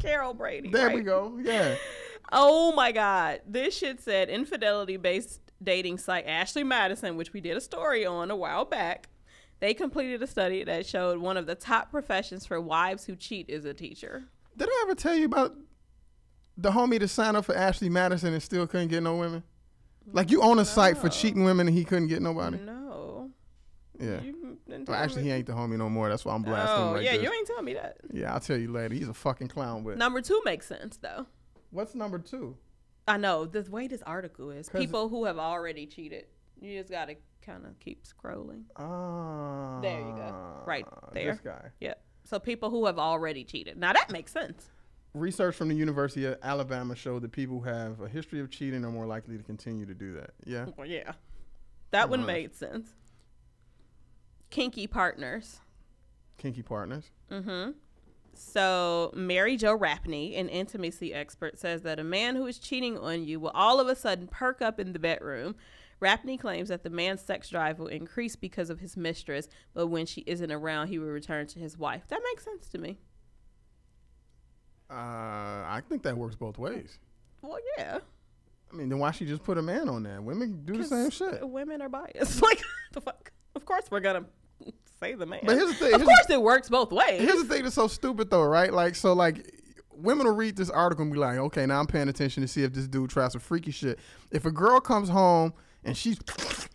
Carol Brady. There we go. Yeah. Oh my God. This shit said infidelity based dating site Ashley Madison, which we did a story on a while back. They completed a study that showed one of the top professions for wives who cheat is a teacher. Did I ever tell you about the homie that signed up for Ashley Madison and still couldn't get no women? Like you own a site for cheating women and he couldn't get nobody. No. Yeah. You Well, actually, he ain't the homie no more. That's why I'm blasting him Oh, like yeah, you ain't telling me that. Yeah, I'll tell you later. He's a fucking clown. But Number two makes sense though. what's number two? I know the way this article is. People who have already cheated. You just gotta kind of keep scrolling. Ah, There you go. Right there. This guy. Yep. So people who have already cheated. Now that makes sense. Research from the University of Alabama showed that people who have a history of cheating are more likely to continue to do that. Yeah. Well, yeah. That one made sense. Kinky partners. Kinky partners. Mm-hmm. So Mary Jo Rapini, an intimacy expert, says that a man who is cheating on you will all of a sudden perk up in the bedroom. Rapini claims that the man's sex drive will increase because of his mistress, but when she isn't around, he will return to his wife. That makes sense to me. Uh, I think that works both ways. Well, yeah. I mean, then why she just put a man on there? Women do the same shit. Women are biased. Like the fuck. Of course we're gonna say the man. But here's the thing. Of here's the- course it works both ways. Here's the thing that's so stupid though, right? Like, so like, women will read this article and be like, okay, now I'm paying attention to see if this dude tries some freaky shit. If a girl comes home and she's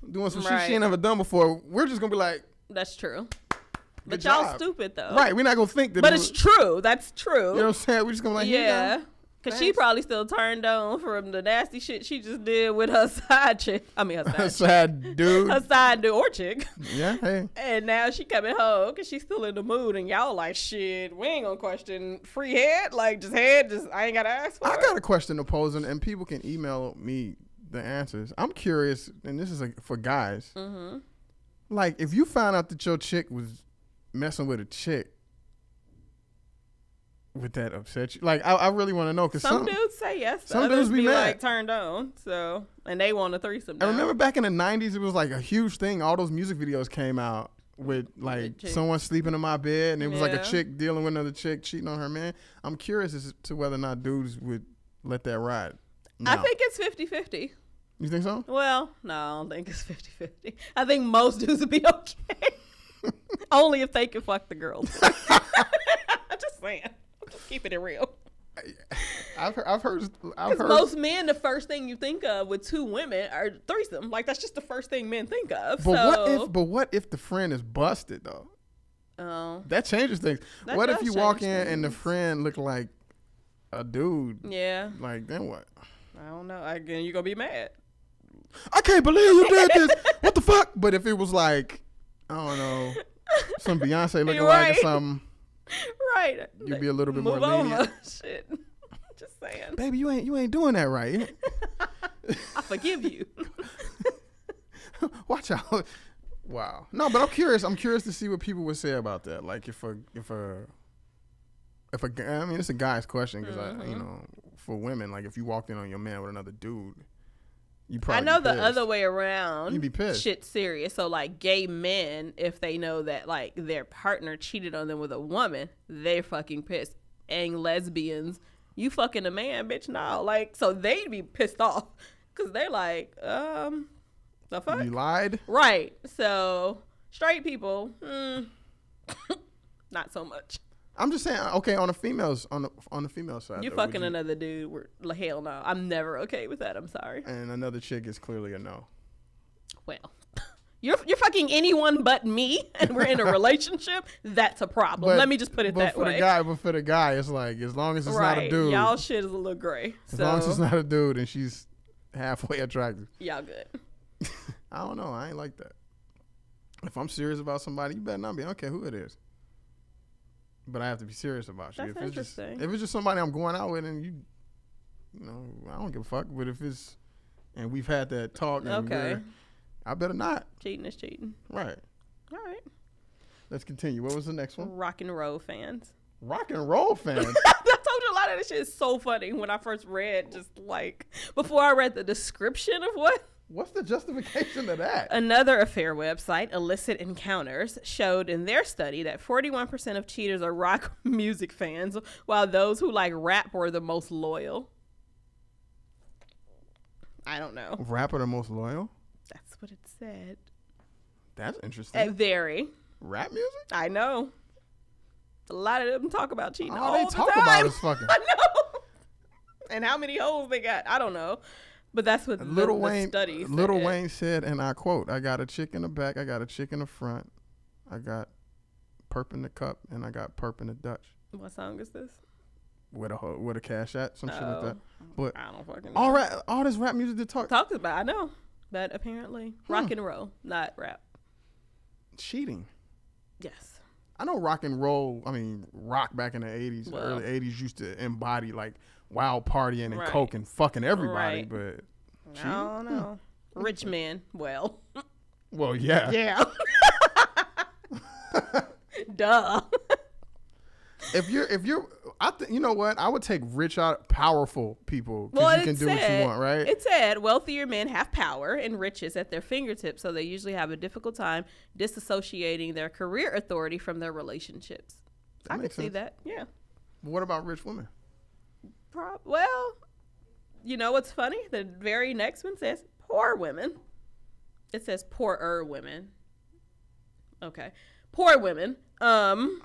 doing some shit she ain't never done before, we're just gonna be like, That's true. But y'all job. stupid though. right? We're not gonna think that. But it's true. That's true. You know what I'm saying? We're just gonna like, here you go. yeah. Cause she probably still turned on from the nasty shit she just did with her side chick. I mean her side, chick. Sad dude. her side dude or chick. yeah, hey. And now she coming home because she's still in the mood, and y'all like shit. We ain't gonna question free head, like just head. Just I ain't gotta ask for I it. got a question to pose, and, and people can email me the answers. I'm curious, and this is a, for guys. Mm-hmm. Like, if you found out that your chick was messing with a chick, would that upset you? Like, I, I really want to know because Some some. dudes say yes. some dudes be mad. like turned on. So and they want a threesome. I remember back in the '90s, it was like a huge thing. All those music videos came out with like someone sleeping in my bed, and it was like a chick dealing with another chick cheating on her man. I'm curious as to whether or not dudes would let that ride. I think it's 50-50. you think so. Well, no, I don't think it's 50-50. I think most dudes would be okay. Only if they can fuck the girls. I'm just saying. Just keeping it real. I've heard. I've heard. I've heard. Most men, the first thing you think of with two women are threesome. Like that's just the first thing men think of. but so, what if? But what if the friend is busted though? Oh, That changes things. That what if you walk in change and the friend look like a dude? yeah. Like then what? I don't know. Again, you gonna be mad. I can't believe you did this. what the fuck? But if it was like, I don't know, some Beyonce looking You're like or something, Right. You'd be a little bit more Move over. lenient. Shit. Just saying. baby, you ain't you ain't doing that right. I forgive you. Watch out. Wow. No, but I'm curious. I'm curious to see what people would say about that. Like if a if a if a I mean it's a guy's question because I Mm-hmm. you know for women like if you walked in on your man with another dude, you I know the other way around. You'd be pissed. Shit serious. So like gay men, if they know that like their partner cheated on them with a woman, they're fucking pissed. And lesbians, you fucking a man, bitch. No, like so they'd be pissed off because they're like, um, the fuck, You lied. right? So straight people, mm, not so much. I'm just saying. Uh, okay, on the females on the on the female side, You though, fucking another dude. We're, like, hell no. I'm never okay with that. I'm sorry. and another chick is clearly a no. Well, you're you're fucking anyone but me, and we're in a relationship. That's a problem. But- Let me just put it but that for way. the guy, but for the guy, it's like as long as it's right? not a dude, Y'all shit is a little gray. as So long as it's not a dude and she's halfway attractive. y'all good. I don't know. I ain't like that. If I'm serious about somebody, you better not be. I don't care who it is. But I have to be serious about you. That's if it's just interesting. if it's just somebody I'm going out with and you, you know, I don't give a fuck. But if it's and we've had that talk, and Okay, I better not. cheating is cheating. Right. All right, Let's continue. What was the next one? rock and roll fans. Rock and roll fans. I told you a lot of this shit is so funny when I first read, just like before I read the description of what What's the justification of that? Another affair website, Illicit Encounters, showed in their study that 41% of cheaters are rock music fans, while those who like rap were the most loyal. I don't know. Rapper the most loyal? That's what it said. That's interesting. Very. Rap music? I know. A lot of them talk about cheating. All all they the talk time. about is fucking. I know. And how many holes they got? I don't know. But that's what Little the Wayne. study Little said. Wayne said, and I quote: "I got a chick in the back, I got a chick in the front, I got perp in the cup, and I got perp in the Dutch What song is this? with a ho- with a cash at some shit like Oh. that." But I don't fucking know. all rap, all this rap music to talk talks about. I know, but apparently Hmm. rock and roll, not rap. cheating. Yes. I know rock and roll. I mean, rock back in the eighties, Well. early eighties used to embody like wild partying and Right. coke and fucking everybody. Right. But I don't know. Rich men. Well, well, yeah. yeah. Duh. If you're, if you're, I think you know what? I would take rich out, powerful people because Well, you can do what you want, right? It said wealthier men have power and riches at their fingertips, so they usually have a difficult time disassociating their career authority from their relationships. That I could see that. Yeah. what about rich women? Well, you know what's funny? The very next one says poor women. It says poorer women. Okay. Poor women. Um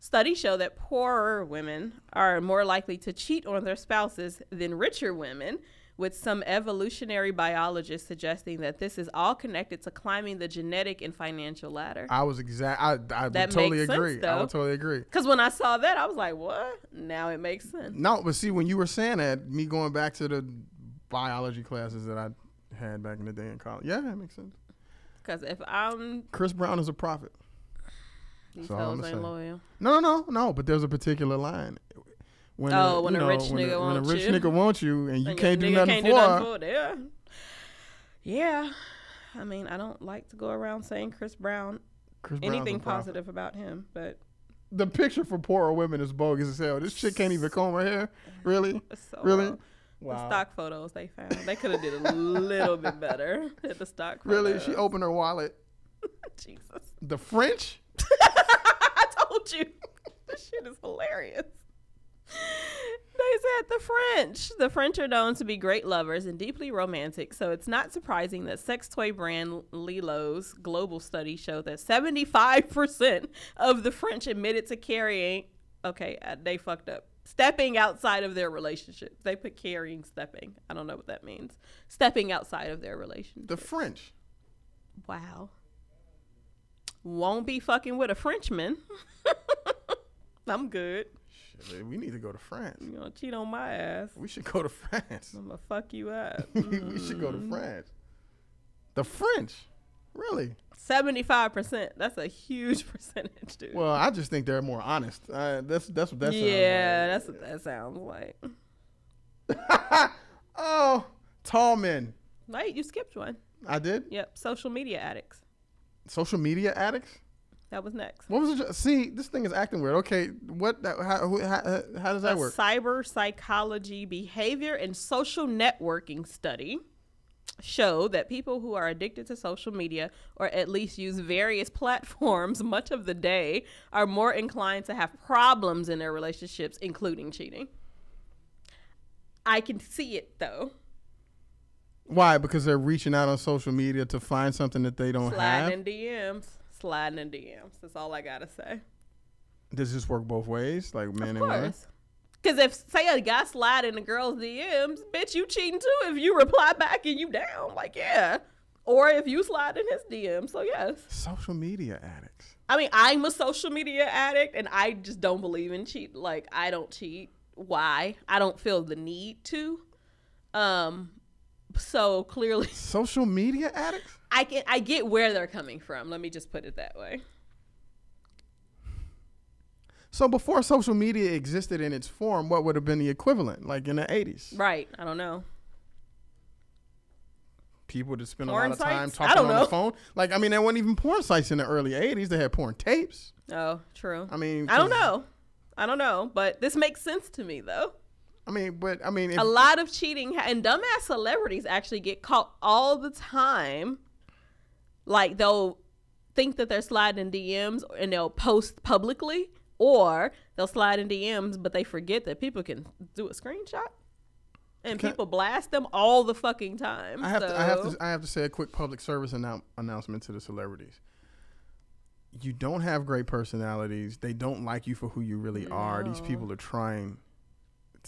studies show that poorer women are more likely to cheat on their spouses than richer women, with some evolutionary biologists suggesting that this is all connected to climbing the genetic and financial ladder. I was exact. I, I That totally sense, agree. I would totally agree. Cuz when I saw that, I was like, "What?" Now it makes sense. No, but see, when you were saying that, me going back to the biology classes that I had back in the day in college, yeah, that makes sense. Cuz if I'm Chris Brown is a prophet. these That's all ain't loyal. No, no, no, no. But there's a particular line. When Oh, when you a rich when nigga when a wants rich you. nigga wants you and you And can't do nothing can't for do her. nothing for it. Yeah. Yeah. I mean, I don't like to go around saying Chris Brown Chris Brown's anything positive about him, but The picture for poorer women is bogus as hell. This chick can't even comb her hair. Really? so Really? wrong. The stock photos they found, they could have did a little bit better at the stock. Really? She opened her wallet. Jesus. The French? I told you. This shit is hilarious. They said the French. The French are known to be great lovers and deeply romantic, so it's not surprising that sex toy brand LELO's global study showed that 75% of the French admitted to carrying. Okay, uh, they fucked up. Stepping outside of their relationship. They put carrying, stepping. I don't know what that means. Stepping outside of their relationship. The French. Wow. Won't be fucking with a Frenchman. I'm good. Shit, we need to go to France. You gonna cheat on my ass? We should go to France. I'm gonna fuck you up. we should go to France. The French? Really? Seventy-five percent. That's a huge percentage, dude. Well, I just think they're more honest. Uh, that's that's what that sounds yeah, that's what that sounds like. like. oh, tall men. Wait, you skipped one. I did. Yep, social media addicts. Social media addicts. That was next. What was it? See, this thing is acting weird. Okay, what? That, how, how, how does that a work? cyber psychology behavior and social networking study show that people who are addicted to social media or at least use various platforms much of the day are more inclined to have problems in their relationships including cheating i can see it though Why? Because they're reaching out on social media to find something that they don't have. sliding dms sliding in dms that's all i gotta say Does this work both ways, like men and women? because if say a guy slide in a girl's DMs, bitch, you cheating too. If you reply back and you down, like yeah, or if you slide in his DMs, so yes. Social media addicts. I mean, I'm a social media addict, and I just don't believe in cheat. Like I don't cheat. Why? I don't feel the need to. Um, so clearly, Social media addicts? I can I get where they're coming from. Let me just put it that way. So before social media existed in its form, what would have been the equivalent, like in the 80s? Right? I don't know. People just spend Porn a lot of time sites? Talking on know. the phone. Like, I mean, there weren't even porn sites in the early 80s. They had porn tapes. Oh, true. I mean, I don't know. I don't know, but this makes sense to me though. I mean, but I mean, if, a lot of cheating ha- and dumbass celebrities actually get caught all the time. Like they'll think that they're sliding DMs and they'll post publicly, or they'll slide in DMs, but they forget that people can do a screenshot, and people blast them all the fucking time. I have to, I have to, I have to say a quick public service annou- announcement to the celebrities. You don't have great personalities. They don't like you for who you really are. These people are trying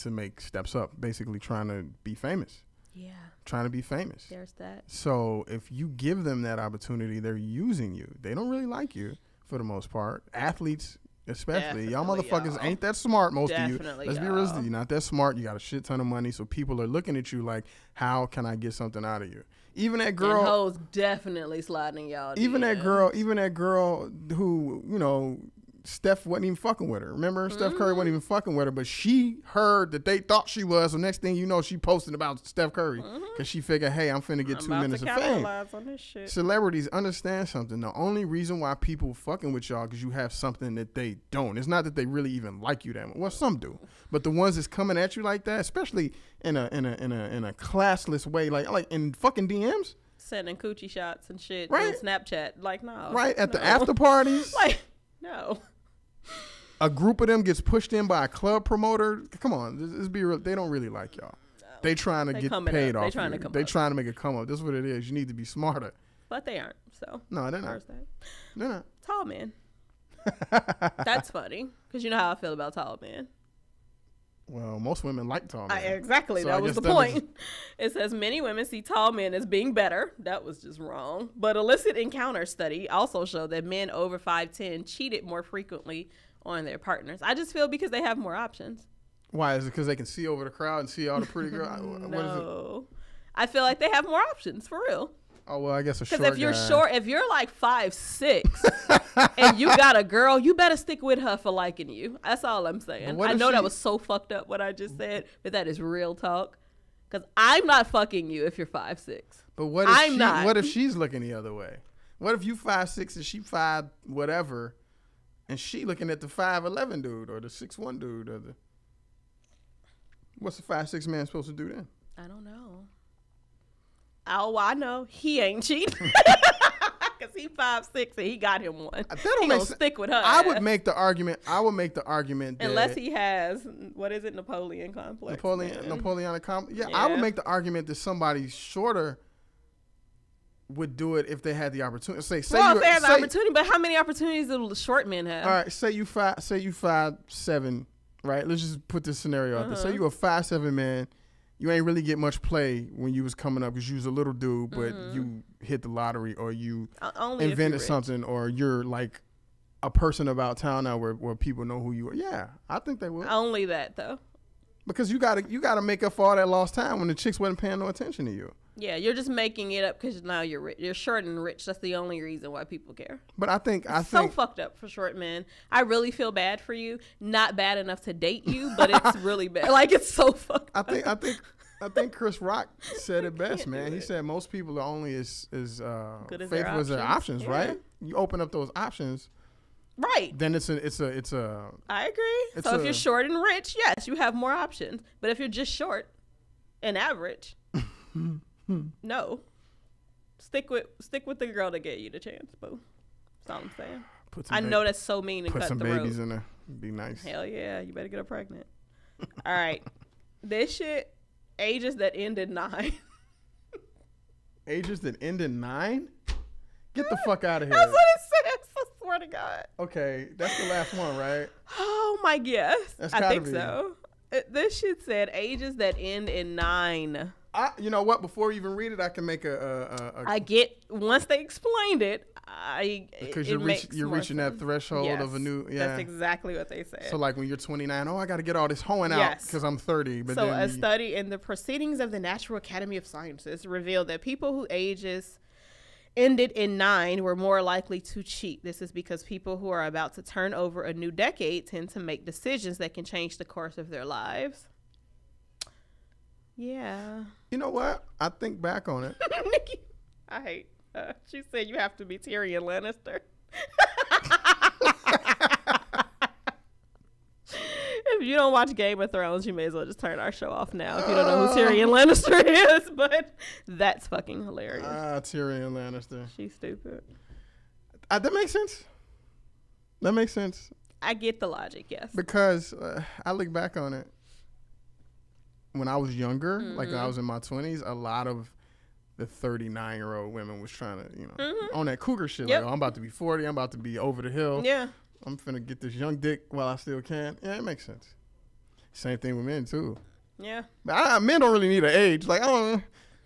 to make steps up, basically trying to be famous, yeah, trying to be famous. there's that. So if you give them that opportunity, they're using you. They don't really like you for the most part. Athletes, especially, y'all motherfuckers y'all. ain't that smart. Most Definitely, of you. Let's be realistic. y'all. You're not that smart. You got a shit ton of money, so people are looking at you like, how can I get something out of you? Even that and girl. hoes definitely sliding y'all. Even that girl, even that girl who, you know, Steph wasn't even fucking with her. Remember, Steph Curry Mm-hmm. wasn't even fucking with her, but she heard that they thought she was. So next thing you know, she posted about Steph Curry because she figured, hey, I'm finna get Mm-hmm. I'm two minutes to of fame on this shit. celebrities understand something. The only reason why people fucking with y'all because you have something that they don't. It's not that they really even like you that much. Well, some do, but the ones that's coming at you like that, especially in a in a in a in a classless way, like like in fucking DMs, Sending coochie shots and shit Right. on Snapchat. Like, no. right at the no. after parties, Like, no. A group of them gets pushed in by a club promoter. Come on, this, be real. They don't really like y'all. They trying to They get paid up. They off. trying you. to come they up. trying to make a come up. This is what it is. You need to be smarter. But they aren't. So, No, they're not. They're not. Tall man. That's funny. Because you know how I feel about tall men. Well, most women like tall men. I, exactly. So I that was the that point. was- It says many women see tall men as being better. That was just wrong. But illicit encounter study also showed that men over 5'10 cheated more frequently on their partners. I just feel because they have more options. Why is it? Because they can see over the crowd and see all the pretty girls. What is it? no. I feel like they have more options for real. Oh well, I guess a short. Because if you're guy. short, if you're like five six, and you got a girl, you better stick with her for liking you. That's all I'm saying. I know she- that was so fucked up what I just said, but that is real talk. Because I'm not fucking you if you're five six. but what if I'm she, not. What if she's looking the other way? What if you five six and she five whatever, and she looking at the five eleven dude or the six one dude or the. What's the five six man supposed to do then? I don't know. Oh, I know he ain't cheating. Cause he five six and he got him one. That he don't gonna make sense. stick with her. I would make the argument. I would make the argument that unless he has what is it, Napoleon complex? Napoleon man. Napoleonic com- yeah, I would make the argument that somebody shorter would do it if they had the opportunity. Say, say Well, you if they have the opportunity, but how many opportunities do short men have? All right, say you five, say you five seven, right? Let's just put this scenario out there. Uh-huh. Say you a five seven man, you ain't really get much play when you was coming up because you was a little dude, but you hit the lottery or you Mm-hmm. Only invented something or you're like a person about town now where, where people know who you are. Yeah, I think they will Only that though. Because you gotta you gotta make up for all that lost time when the chicks wasn't paying no attention to you. Yeah, you're just making it up because now you're rich. You're short and rich. That's the only reason why people care. But I think I so think fucked up for short men. I really feel bad for you. Not bad enough to date you, but it's really bad. Like it's so fucked. I up. think I think I think Chris Rock said it best, man. He it. said most people are only as as uh, Good as their faithful as their options. options, Yeah. right? You open up those options, right. then it's a it's a it's a I agree. It's so if a- you're short and rich, yes, you have more options. But if you're just short and average, no. Stick with stick with the girl that gave you the chance, boo. That's all I'm saying. I know that's so mean and put cut some the babies road. in there. Be nice. Hell yeah, you better get her pregnant. All right, this shit ages that end in nine. Ages that end in nine. Get the fuck out of here. That's what it says. I swear to God. Okay, that's the last one, right? Oh my guess. That's I think be. so. It, this shit said ages that end in nine. I, you know what? Before we even read it, I can make a, a, a, I get once they explained it. I because it you're reach, you're reaching that sense. threshold of a new yeah. That's exactly what they said. so like when you're 29, oh, I got to get all this hoeing out Yes. because I'm 30. But so then a you- study in the Proceedings of the Natural Academy of Sciences revealed that people who ages ended in nine were more likely to cheat. This is because people who are about to turn over a new decade tend to make decisions that can change the course of their lives. Yeah. you know what? I think back on it. Nikki, I hate. Uh, she said you have to be Tyrion Lannister. if you don't watch Game of Thrones, you may as well just turn our show off now if you don't know who Tyrion Lannister is. But that's fucking hilarious. Ah, Tyrion Lannister. She's stupid. Uh, that makes sense. That makes sense I get the logic, yes. because uh, I look back on it. When I was younger, like when I was in my twenties, a lot of the thirty-nine-year-old women was trying to, you know, on that cougar shit. Yep. Like, oh, I'm about to be forty. I'm about to be over the hill. Yeah. I'm finna get this young dick while I still can. Yeah, it makes sense. Same thing with men too. Yeah. But I, men don't really need an age. Like I don't.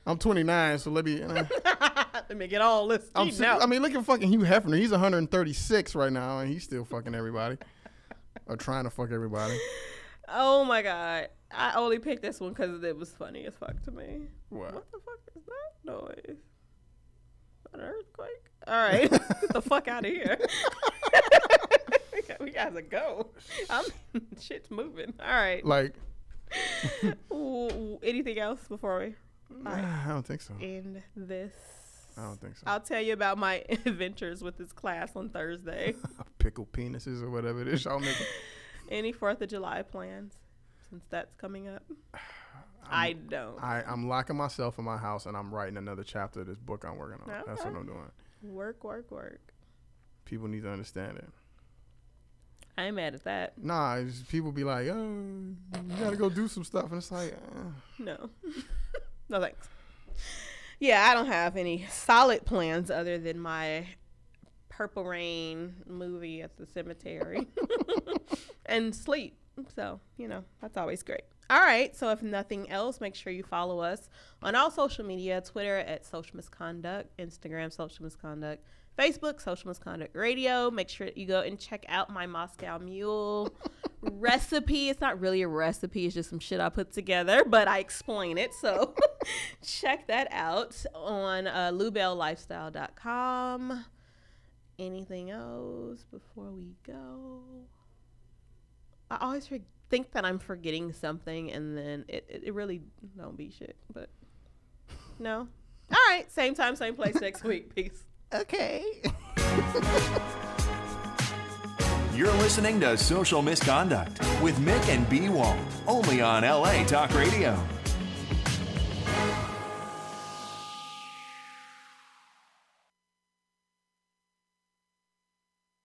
I'm 29, so let me. You know, Let me get all this. I'm. out. I mean, look at fucking Hugh Hefner. He's 136 right now, and he's still fucking everybody, or trying to fuck everybody. oh my god. I only picked this one because it was funny as fuck to me. What? What the fuck is that noise? Is that an earthquake? All right, get the fuck out of here. we, got, we gotta go. I'm shit's moving. All right. Like, anything else before we I don't think so. end this? I don't think so. I'll tell you about my adventures with this class on Thursday. Pickle penises or whatever it is y'all making. Any Fourth of July plans? Since that's coming up, I don't. I, I'm locking myself in my house, and I'm writing another chapter of this book I'm working on. That's what I'm doing. Work, work, work. People need to understand it. I ain't mad at that. Nah, people be like, oh, you gotta go do some stuff, and it's like, eh. No. no thanks. Yeah, I don't have any solid plans other than my Purple Rain movie at the cemetery and sleep. So, you know, that's always great. All right. So, if nothing else, make sure you follow us on all social media Twitter at Social Misconduct, Instagram, Social Misconduct, Facebook, Social Misconduct Radio. Make sure that you go and check out my Moscow Mule recipe. It's not really a recipe, it's just some shit I put together, but I explain it. So check that out on uh, LuBelleLifestyle.com. Anything else before we go? I always think that I'm forgetting something and then it, it, it really don't be shit, but no. All right, same time, same place next week. Peace. Okay. You're listening to Social Misconduct with Mik and B Walt, only on LA Talk Radio.